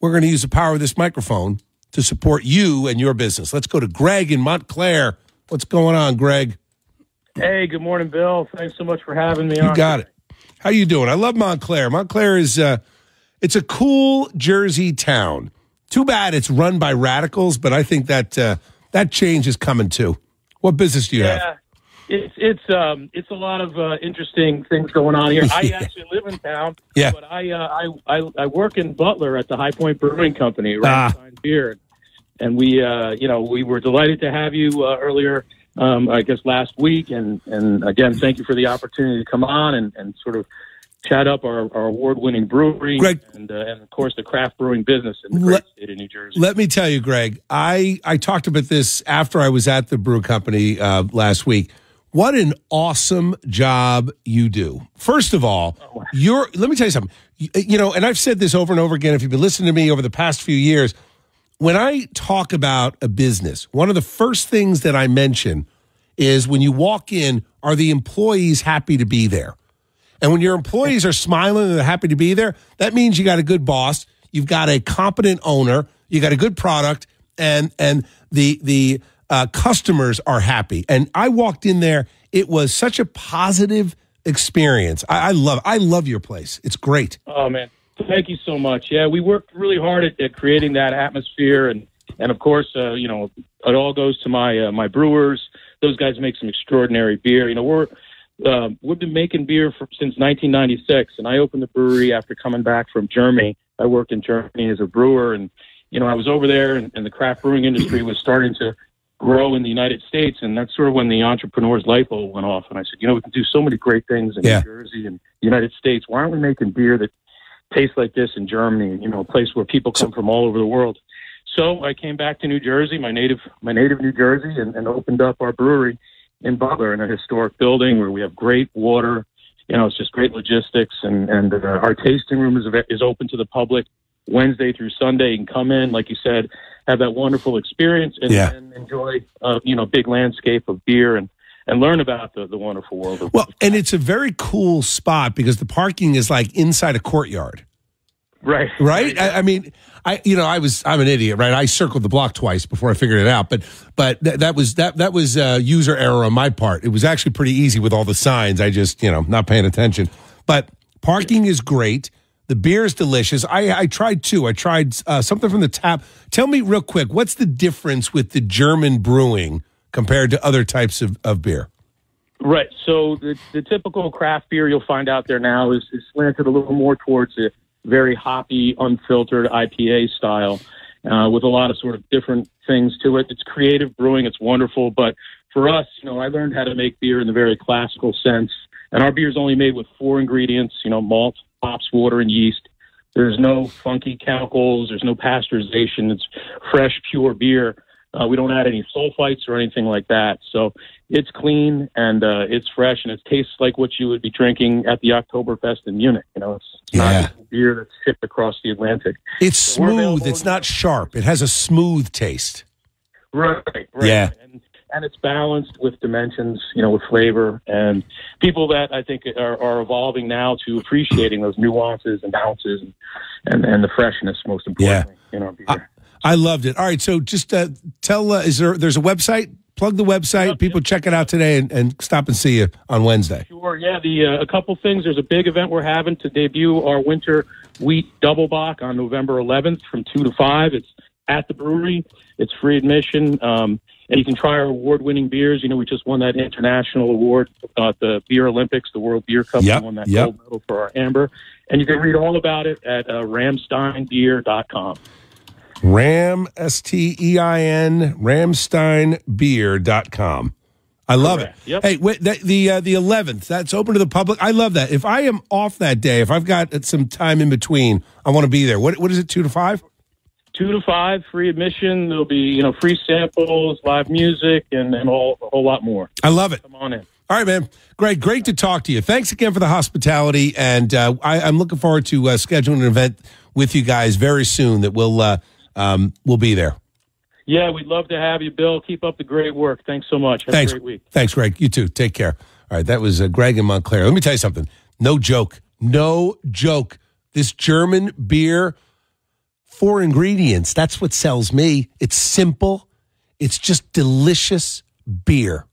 we're going to use the power of this microphone to support you and your business. Let's go to Greg in Montclair. What's going on, Greg? Hey, good morning, Bill. Thanks so much for having me You on. got it. How you doing? I love Montclair. Montclair is uh, it's a cool Jersey town. Too bad it's run by radicals, but I think that uh, that change is coming too. What business do you have? It's it's um it's a lot of uh, interesting things going on here. I actually live in town, Yeah. but I uh, I, I I work in Butler at the High Point Brewing Company, Ah. Ramstein Beer, and we uh you know we were delighted to have you uh, earlier. Um, I guess last week, and and again, thank you for the opportunity to come on and, and sort of chat up our, our award-winning brewery, Greg- and uh, and of course the craft brewing business in the great Let- state of New Jersey. Let me tell you, Greg. I I talked about this after I was at the brew company uh, last week. What an awesome job you do. First of all, you're. Let me tell you something. You, you know, and I've said this over and over again. If you've been listening to me over the past few years, when I talk about a business, one of the first things that I mention is when you walk in, are the employees happy to be there? And when your employees are smiling and they're happy to be there, that means you got a good boss, you've got a competent owner, you got a good product, and and the the uh, customers are happy. And I walked in there; it was such a positive experience. I, I love I love your place. It's great. Oh man, thank you so much. Yeah, we worked really hard at, at creating that atmosphere, and and of course, uh, you know, it all goes to my uh, my brewers. Those guys make some extraordinary beer. You know, we're uh, we've been making beer for, since 1996, and I opened the brewery after coming back from Germany. I worked in Germany as a brewer, and you know, I was over there, and, and the craft brewing industry was starting to grow in the United States, and that's sort of when the entrepreneur's light bulb went off. And I said, you know, we can do so many great things in Yeah. New Jersey and the United States. Why aren't we making beer that tastes like this in Germany? You know, a place where people come from all over the world. So I came back to New Jersey, my native, my native New Jersey, and, and opened up our brewery in Butler in a historic building where we have great water. You know, it's just great logistics, and and uh, our tasting room is is open to the public Wednesday through Sunday. You can come in, like you said, have that wonderful experience, and, Yeah. and enjoy, uh, you know, big landscape of beer and and learn about the, the wonderful world of Well, and it's a very cool spot because the parking is like inside a courtyard. right, right? I, I mean, I you know I was I'm an idiot, right? I circled the block twice before I figured it out, but but th- that was that that was uh, user error on my part. It was actually pretty easy with all the signs. I just you know not paying attention. But parking is great. The beer is delicious. I I tried two. I tried uh, something from the tap. Tell me real quick, what's the difference with the German brewing compared to other types of, of beer? Right. So the, the typical craft beer you'll find out there now is, is slanted a little more towards a very hoppy, unfiltered IPA style, uh, with a lot of sort of different things to it. It's creative brewing. It's wonderful. But for us, you know, I learned how to make beer in the very classical sense, and our beer is only made with four ingredients. You know, malt, hops, water, and yeast. There's no funky chemicals. There's no pasteurization. It's fresh, pure beer. Uh, we don't add any sulfites or anything like that. So it's clean and uh, it's fresh and it tastes like what you would be drinking at the Oktoberfest in Munich. You know, it's Yeah. not beer that's shipped across the Atlantic. It's we're smooth. It's not sharp. It has a smooth taste. Right. right. Yeah. And, and it's balanced with dimensions, you know, with flavor and people that I think are, are evolving now to appreciating those nuances and ounces and, and, and the freshness, most importantly, in our beer. I loved it. All right, so just uh, tell uh, is there there's a website? Plug the website. People check it out today and, and stop and see you on Wednesday. Sure. Yeah. The uh, a couple things. There's a big event we're having to debut our winter wheat double bock on November 11th from two to five. It's at the brewery. It's free admission, um, and you can try our award-winning beers. You know, we just won that international award at the Beer Olympics, the World Beer Cup. Yep, We won that yep. gold medal for our amber, and you can read all about it at uh, RamsteinBeer.com. Ram S T E I N ramsteinbeer.com. I love Correct. it. Yep. Hey, wait, the the uh, the 11th, that's open to the public. I love that. If I am off that day, if I've got some time in between, I want to be there. What what is it 2 to 5? Two to five, free admission. There'll be you know free samples, live music, and, and all, a whole lot more. I love it. Come on in. All right, man. Greg, great to talk to you. Thanks again for the hospitality, and uh, I, I'm looking forward to uh, scheduling an event with you guys very soon. That we'll uh, um, we'll be there. Yeah, we'd love to have you, Bill. Keep up the great work. Thanks so much. Have Thanks, a great week. thanks, Greg. You too. Take care. All right, that was uh, Greg in Montclair. Let me tell you something. No joke. No joke. This German beer four ingredients. That's what sells me. It's simple. It's just delicious beer.